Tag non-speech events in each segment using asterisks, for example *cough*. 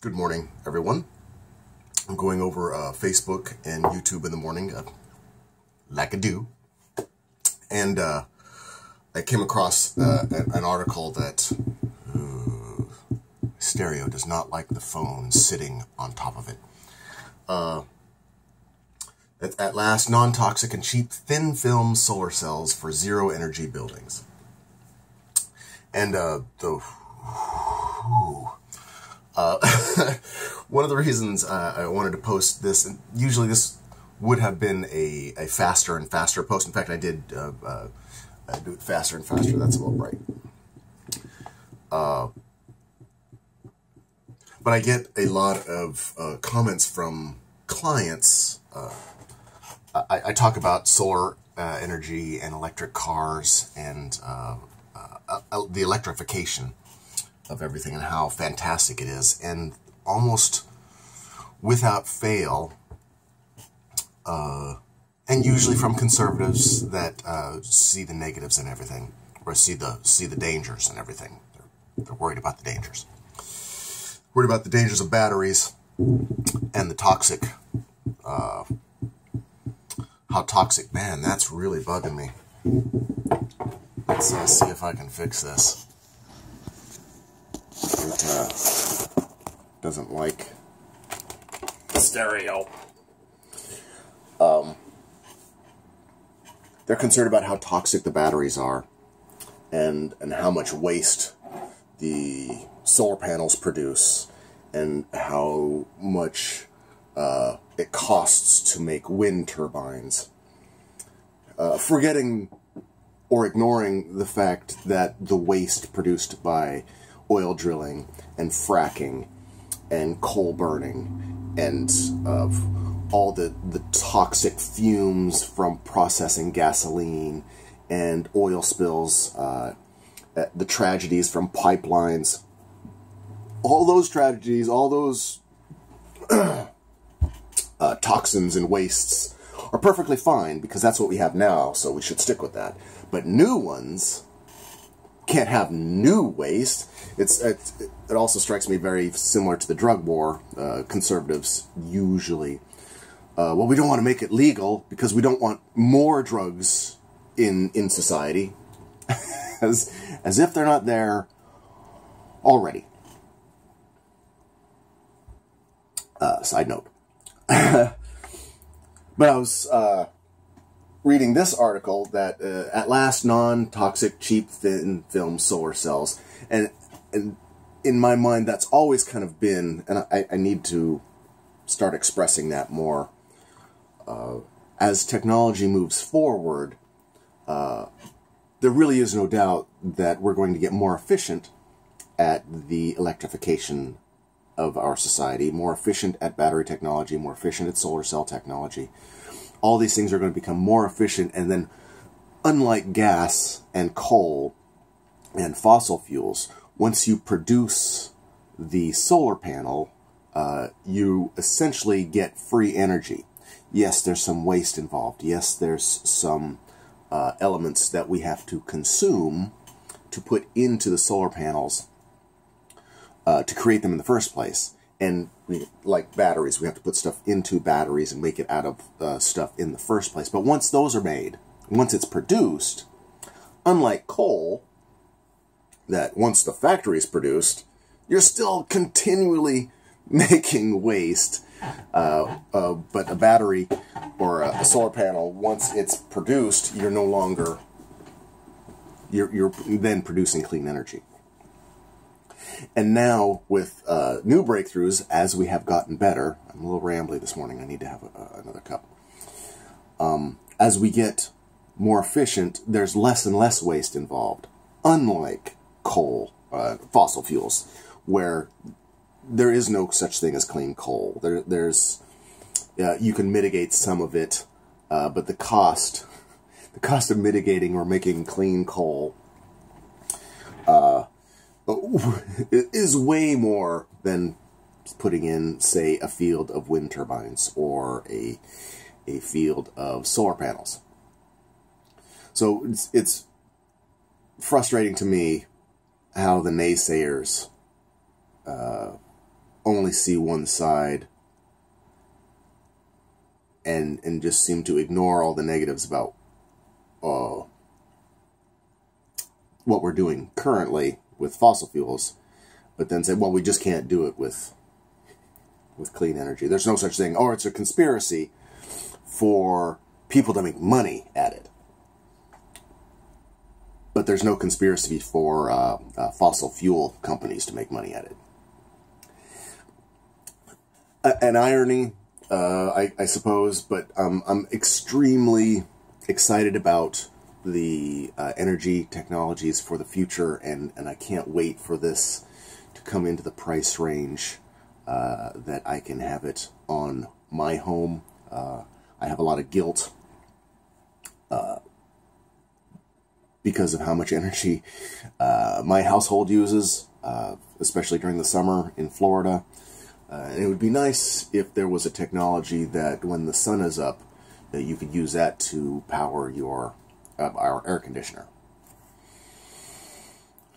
Good morning, everyone. I'm going over uh, Facebook and YouTube in the morning, uh, like I do. And uh, I came across uh, an, article that uh, stereo does not like the phone sitting on top of it. Uh, at, at last, non toxic and cheap thin film solar cells for zero energy buildings. And the. whew, uh, *laughs* one of the reasons uh, I wanted to post this, and usually this would have been a, a faster and faster post. In fact, I did uh, uh, do it faster and faster. That's a little bright. Uh, but I get a lot of uh, comments from clients. I, I, talk about solar energy and electric cars and the electrification of everything and how fantastic it is. And almost without fail, uh, and usually from conservatives that uh, see the negatives and everything, or see the see the dangers and everything. They're, they're worried about the dangers. Worried about the dangers of batteries and the toxic. Uh, how toxic, man, that's really bugging me. Let's uh, see if I can fix this it uh, doesn't like stereo. Um, they're concerned about how toxic the batteries are and and how much waste the solar panels produce and how much uh, it costs to make wind turbines. Uh, forgetting or ignoring the fact that the waste produced by oil drilling and fracking and coal burning and of all the, the toxic fumes from processing gasoline and oil spills, uh, the tragedies from pipelines, all those tragedies, all those *clears throat* uh, toxins and wastes are perfectly fine because that's what we have now, so we should stick with that. But new ones can't have new waste. It's, it, it also strikes me very similar to the drug war. Uh, conservatives usually, uh, well, we don't want to make it legal because we don't want more drugs in in society, *laughs* as as if they're not there already. Uh, side note. *laughs* but I was uh, reading this article that uh, at last non-toxic cheap thin film solar cells. And and in my mind that's always kind of been and I, I need to start expressing that more uh, as technology moves forward uh, there really is no doubt that we're going to get more efficient at the electrification of our society, more efficient at battery technology, more efficient at solar cell technology all these things are going to become more efficient and then unlike gas and coal and fossil fuels once you produce the solar panel uh, you essentially get free energy. Yes there's some waste involved. Yes there's some uh, elements that we have to consume to put into the solar panels uh, to create them in the first place and we, like batteries, we have to put stuff into batteries and make it out of uh, stuff in the first place. But once those are made, once it's produced, unlike coal, that once the factory is produced, you're still continually *laughs* making waste. Uh, uh, but a battery or a, a solar panel, once it's produced, you're no longer you're, you're then producing clean energy. And now, with uh, new breakthroughs, as we have gotten better, I'm a little rambly this morning. I need to have a, another cup. Um, as we get more efficient, there's less and less waste involved. Unlike coal, uh, fossil fuels, where there is no such thing as clean coal. There, there's uh, you can mitigate some of it, uh, but the cost, *laughs* the cost of mitigating or making clean coal uh, *laughs* is way more than putting in, say, a field of wind turbines or a a field of solar panels. So it's, it's frustrating to me how the naysayers uh, only see one side and and just seem to ignore all the negatives about uh, what we're doing currently with fossil fuels, but then say, well, we just can't do it with with clean energy. There's no such thing. Or it's a conspiracy for people to make money at it. But there's no conspiracy for uh, uh, fossil fuel companies to make money at it. A- an irony, uh, I, I, suppose, but um, I'm extremely excited about the uh, energy technologies for the future, and, and I can't wait for this to come into the price range uh, that I can have it on my home. Uh, I have a lot of guilt uh, because of how much energy uh, my household uses, uh, especially during the summer in Florida. and it would be nice if there was a technology that when the sun is up, that you could use that to power your Um, our air conditioner.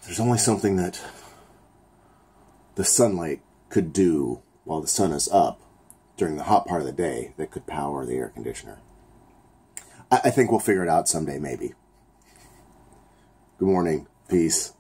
There's only something that the sunlight could do while the sun is up during the hot part of the day that could power the air conditioner. I, I think we'll figure it out someday, maybe. Good morning. Peace.